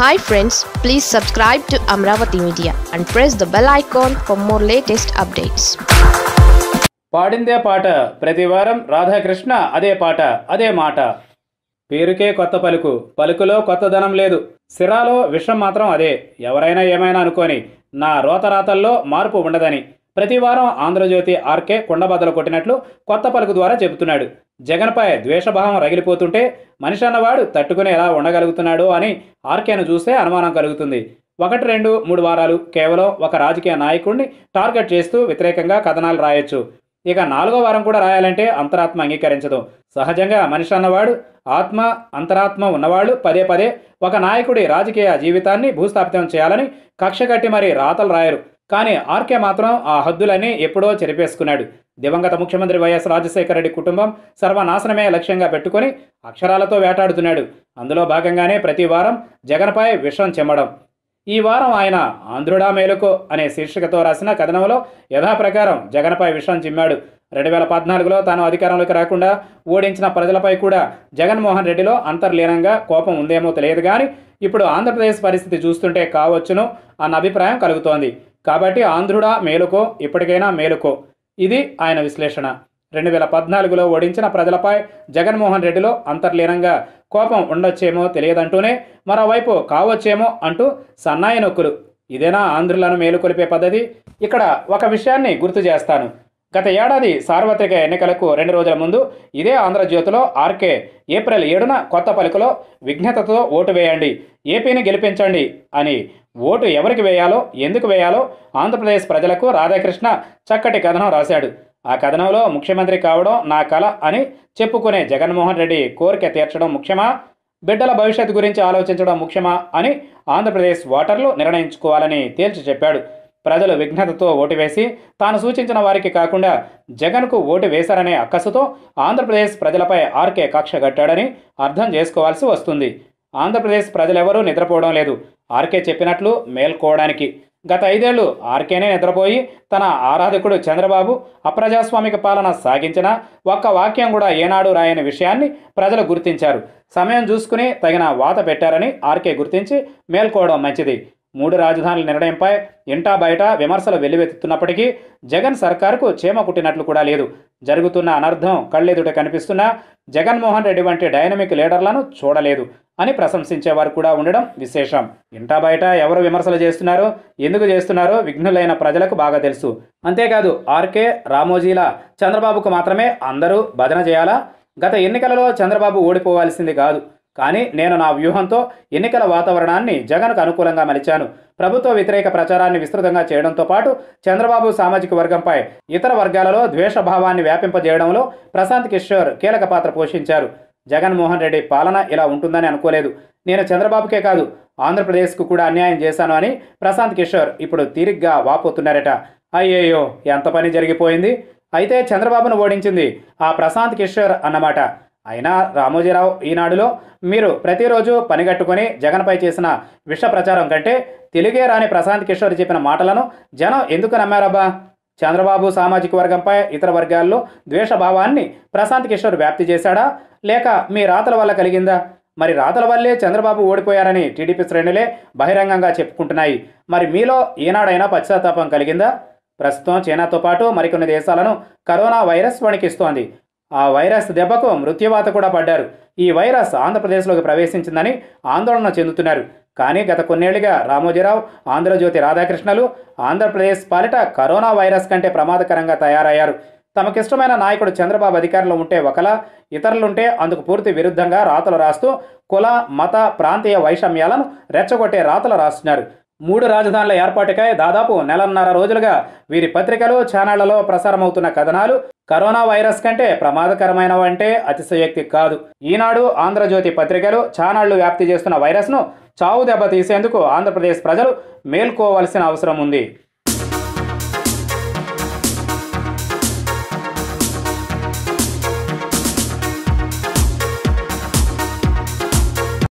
Hi friends please subscribe to Amaravati media and press the bell icon for more latest updates పాడిందే పాట. ప్రతి వారం రాధాకృష్ణ అదే పాట అదే మాట. పేరుకే కొత్త పలుకు పలుకులో కొత్తదనం లేదు. సిరాలో విషం మాత్రం అదే. ఎవరైనా ఏమైనా అనుకోని నా రోతరాతల్లో మార్పు ఉండదని. ప్రతి వారం ఆంధ్రజ్యోతి ఆర్కే కొండబద్దలు కొట్టినట్లు కొత్త పలుకు ద్వారా చెబుతున్నాడు. జగన్పై ద్వేషభావం రగిలిపోతుంటే మనిషి అన్నవాడు తట్టుకుని ఎలా ఉండగలుగుతున్నాడు అని ఆర్కేను చూస్తే అనుమానం కలుగుతుంది. ఒకటి రెండు మూడు వారాలు కేవలం ఒక రాజకీయ నాయకుడిని టార్గెట్ చేస్తూ వ్యతిరేకంగా కథనాలు రాయొచ్చు. ఇక నాలుగో వారం కూడా రాయాలంటే అంతరాత్మ అంగీకరించదు. సహజంగా మనిషి అన్నవాడు ఆత్మ అంతరాత్మ ఉన్నవాళ్ళు పదే పదే ఒక నాయకుడి రాజకీయ జీవితాన్ని భూస్థాపితం చేయాలని కక్ష కట్టి మరి రాతలు రాయరు. కానీ ఆర్కే మాత్రం ఆ హద్దులన్నీ ఎప్పుడో చెరిపేసుకున్నాడు. దివంగత ముఖ్యమంత్రి వైఎస్ రాజశేఖర రెడ్డి కుటుంబం సర్వనాశనమే లక్ష్యంగా పెట్టుకొని అక్షరాలతో వేటాడుతున్నాడు. అందులో భాగంగానే ప్రతి వారం జగన్పై విషం చెమ్మడం. ఈ వారం ఆయన ఆంధ్రుడా మేలుకో అనే శీర్షికతో రాసిన కథనంలో యథాప్రకారం జగన్పై విషం చిమ్మాడు. రెండు వేల పద్నాలుగులో తాను అధికారంలోకి రాకుండా ఓడించిన ప్రజలపై కూడా జగన్మోహన్ రెడ్డిలో అంతర్లీనంగా కోపం ఉందేమో తెలియదు కానీ ఇప్పుడు ఆంధ్రప్రదేశ్ పరిస్థితి చూస్తుంటే కావచ్చును అన్న అభిప్రాయం కలుగుతోంది. కాబట్టి ఆంధ్రుడా మేలుకో ఇప్పటికైనా మేలుకో. ఇది ఆయన విశ్లేషణ. రెండు వేల పద్నాలుగులో ఓడించిన ప్రజలపై జగన్మోహన్ రెడ్డిలో అంతర్లీనంగా కోపం ఉండొచ్చేమో తెలియదంటూనే మరోవైపు కావచ్చేమో అంటూ సన్నాయి నొక్కులు. ఇదేనా ఆంధ్రులను మేలుకొలిపే పద్ధతి? ఇక్కడ ఒక విషయాన్ని గుర్తు చేస్తాను. గత ఏడాది సార్వత్రిక ఎన్నికలకు రెండు రోజుల ముందు ఇదే ఆంధ్రజ్యోతిలో ఆర్కే ఏప్రిల్ ఏడున కొత్త పలుకులో విఘ్నతతో ఓటు వేయండి ఏపీని గెలిపించండి అని ఓటు ఎవరికి వేయాలో ఎందుకు వేయాలో ఆంధ్రప్రదేశ్ ప్రజలకు రాధాకృష్ణ చక్కటి కథనం రాశాడు. ఆ కథనంలో ముఖ్యమంత్రి కావడం నా కల అని చెప్పుకునే జగన్మోహన్ రెడ్డి కోరిక తీర్చడం ముఖ్యమా? బిడ్డల భవిష్యత్తు గురించి ఆలోచించడం ముఖ్యమా? అని ఆంధ్రప్రదేశ్ ఓటర్లు నిర్ణయించుకోవాలని తేల్చి చెప్పాడు. ప్రజలు విఘ్నతతో ఓటు వేసి తాను సూచించిన వారికి కాకుండా జగన్కు ఓటు వేశారనే అక్కసుతో ఆంధ్రప్రదేశ్ ప్రజలపై ఆర్కే కక్ష కట్టాడని అర్థం చేసుకోవాల్సి వస్తుంది. ఆంధ్రప్రదేశ్ ప్రజలెవరూ నిద్రపోవడం లేదు. ఆర్కే చెప్పినట్లు మేల్కోవడానికి. గత ఐదేళ్ళు ఆర్కేనే నిద్రపోయి తన ఆరాధకుడు చంద్రబాబు అప్రజాస్వామిక పాలన సాగించిన ఒక్క వాక్యం కూడా ఏనాడు రాయని విషయాన్ని ప్రజలు గుర్తించారు. సమయం చూసుకుని తగిన వాత పెట్టారని ఆర్కే గుర్తించి మేల్కోవడం మంచిది. మూడు రాజధానుల నిర్ణయంపై ఇంటా బయట విమర్శలు వెల్లువెత్తుతున్నప్పటికీ జగన్ సర్కార్కు చేమ కుట్టినట్లు కూడా లేదు. జరుగుతున్న అనర్థం కళ్ళెదుట కనిపిస్తున్నా జగన్మోహన్ రెడ్డి వంటి డైనమిక్ లీడర్లను చూడలేదు అని ప్రశంసించేవారు కూడా ఉండడం విశేషం. ఇంటా బయట ఎవరు విమర్శలు చేస్తున్నారో ఎందుకు చేస్తున్నారో విఘ్నులైన ప్రజలకు బాగా తెలుసు. అంతేకాదు ఆర్కే రామోజీల చంద్రబాబుకు మాత్రమే అందరూ భజన చేయాలా? గత ఎన్నికలలో చంద్రబాబు ఓడిపోవాల్సింది కాదు. కానీ నేను నా వ్యూహంతో ఎన్నికల వాతావరణాన్ని జగన్కు అనుకూలంగా మలిచాను. ప్రభుత్వ వ్యతిరేక ప్రచారాన్ని విస్తృతంగా చేయడంతో పాటు చంద్రబాబు సామాజిక వర్గంపై ఇతర వర్గాలలో ద్వేషభావాన్ని వ్యాపింపజేయడంలో ప్రశాంత్ కిషోర్ కీలక పాత్ర పోషించారు. జగన్మోహన్ రెడ్డి పాలన ఇలా ఉంటుందని అనుకోలేదు. నేను చంద్రబాబుకే కాదు ఆంధ్రప్రదేశ్కు కూడా అన్యాయం చేశాను అని ప్రశాంత్ కిషోర్ ఇప్పుడు తీరిగ్గా వాపోతున్నారట. అయ్యయ్యో ఎంత పని జరిగిపోయింది? అయితే చంద్రబాబును ఓడించింది ఆ ప్రశాంత్ కిషోర్ అన్నమాట. అయినా రామోజీరావు ఈనాడులో మీరు ప్రతిరోజు పనిగట్టుకుని జగన్పై చేసిన విష ప్రచారం కంటే తెలుగే రాని ప్రశాంత్ కిషోర్ చెప్పిన మాటలను జనం ఎందుకు నమ్మారబ్బా? చంద్రబాబు సామాజిక వర్గంపై ఇతర వర్గాల్లో ద్వేషభావాన్ని ప్రశాంత్ కిషోర్ వ్యాప్తి చేశాడా? లేక మీ రాతల వల్ల కలిగిందా? మరి రాతల వల్లే చంద్రబాబు ఓడిపోయారని టీడీపీ శ్రేణులే బహిరంగంగా చెప్పుకుంటున్నాయి. మరి మీలో ఈనాడైనా పశ్చాత్తాపం కలిగిందా? ప్రస్తుతం చైనాతో పాటు మరికొన్ని దేశాలను కరోనా వైరస్ వణికిస్తోంది. ఆ వైరస్ దెబ్బకు మృత్యువాత కూడా పడ్డారు. ఈ వైరస్ ఆంధ్రప్రదేశ్లోకి ప్రవేశించిందని ఆందోళన చెందుతున్నారు. కానీ గత కొన్నేళ్ళుగా రామోజీరావు ఆంధ్రజ్యోతి రాధాకృష్ణలు ఆంధ్రప్రదేశ్ పాలిట కరోనా వైరస్ కంటే ప్రమాదకరంగా తయారయ్యారు. తమకిష్టమైన నాయకుడు చంద్రబాబు అధికారంలో ఉంటే ఒకలా ఇతరులుంటే అందుకు పూర్తి విరుద్ధంగా రాతలు రాస్తూ కుల మత ప్రాంతీయ వైషమ్యాలను రెచ్చగొట్టే రాతలు రాస్తున్నారు. మూడు రాజధానుల ఏర్పాటుకై దాదాపు నెలన్నర రోజులుగా వీరి పత్రికలు ఛానళ్ళలో ప్రసారమవుతున్న కథనాలు కరోనా వైరస్ కంటే ప్రమాదకరమైనవంటే అతిశయోక్తి కాదు. ఈనాడు ఆంధ్రజ్యోతి పత్రికలు ఛానళ్ళు వ్యాప్తి చేస్తున్న వైరస్ను చావు దెబ్బ తీసేందుకు ఆంధ్రప్రదేశ్ ప్రజలు మేల్కోవలసిన అవసరం ఉంది.